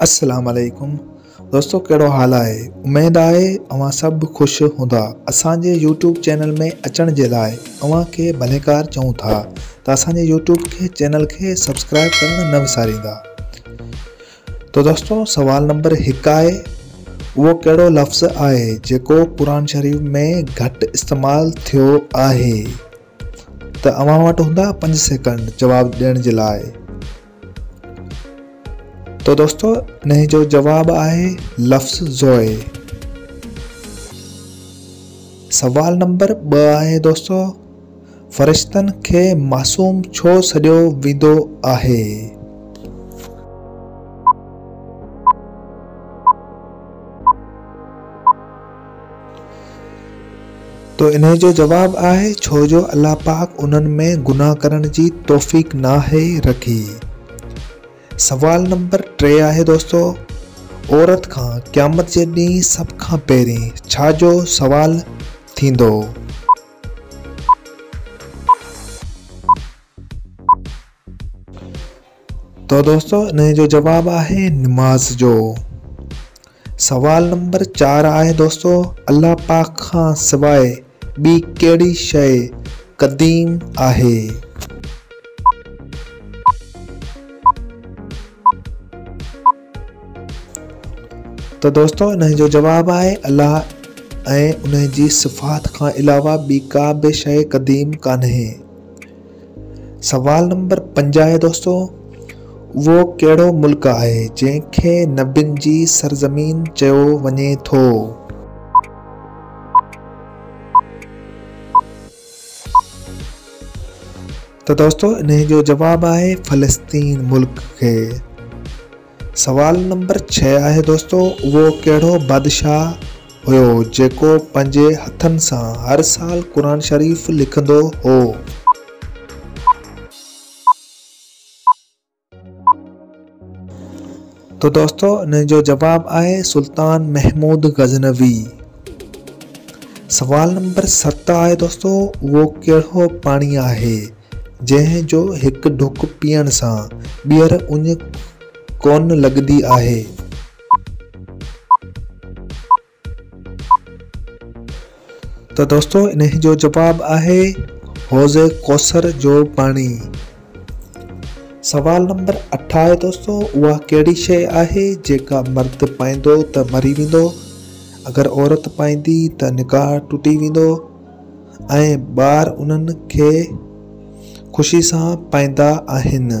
अस्सलाम वालेकुम दोस्तों, कहिड़ो हाल आहे? उमेद आहे तव्हां सभु ख़ुशि हूंदा। असांजे यूट्यूब चैनल में अचण जे लाइ तव्हांखे भलेकार चऊं था त असांजे यूट्यूब खे, चैनल खे सब्सक्राइब करणु न विसारींदा। तो दोस्तों, सवाल नंबर हिकु आहे, उहो कहिड़ो लफ़्ज़ आहे जेको क़ुर शरीफ़ में घटि इस्तेमालु थियो आहे? त अव्हां वटि हूंदा पंज सेकंड जवाबु ॾियण तो दोस्तों हिन जो जवाब आहे लफ़्ज़ ज़ोए। सवाल नंबर ॿ आहे दोस्तों, फ़रिश्तनि खे मासूम छो सॾियो वेंदो आहे। तो इन जो जवाब आहे छो जो अल्लाह पाक उन्हनि में गुनाह करण जी तौफ़ीक़ नाहे रखी। सवाल नंबर टे आहे दोस्तों। औरत खां क़यामत जे ॾींहुं सभ खां पहिरीं जो सवाल थींदो? तो दोस्तों इन जो जवाब आहे निमाज़ जो। सवाल नंबर चार आहे दोस्तों, अल्लाह पाक खां सवाइ ॿी कहिड़ी शइ क़दीम आहे? तो दोस्तों इन जो जवाब आहे उन सिफ़ात खां अलावा ॿी का बि शइ क़दीम कान्हे। सवाल नंबर पंज आहे दोस्तों, उहो कहिड़ो मुल्क आहे जंहिंखे नबियुनि जी सरज़मीन चयो वञे थो? त दोस्तों इन जो जवाब फ़लस्तीन मुल्क खे। सवाल नंबर छह आहे दोस्तों उहो कहिड़ो बादशाह हुयो, जेको पंहिंजे हथनि सां हर साल क़ुर शरीफ़ लिखंदो हो। तो दोस्तों इन जो जवाब आहे सुल्तान महमूद गज़नवी। सवाल नंबर सत आहे दोस्तों उहो कहिड़ो पाणी आहे, जंहिंजो हिकु ढुक पीअण सां, ॿीहर उञ कोन लॻंदी आहे? त दोस्तों इन जो जवाब आहे, हौज़ कौसर जो पाणी सवाल नंबर अठ आहे दोस्तों उहा कहिड़ी शइ आहे, जेका मर्द पाईंदो त मरी वेंदो। अगरि औरत पाईंदी त निकाह टुटी वेंदो। ऐं ॿार उन्हनि खे ख़ुशी सां पाईंदा आहिनि।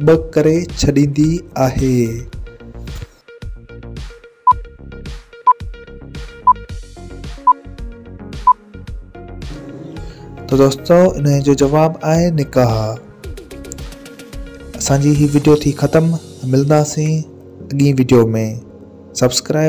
ॿ करे छॾींदी आहे। तो दोस्तों इन जो जवाब आहे निकाह असांजी ही वीडियो थी ख़तमु, मिलंदासीं अॻी वीडियो में। सब्सक्राइब